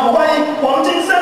我们欢迎黄金森。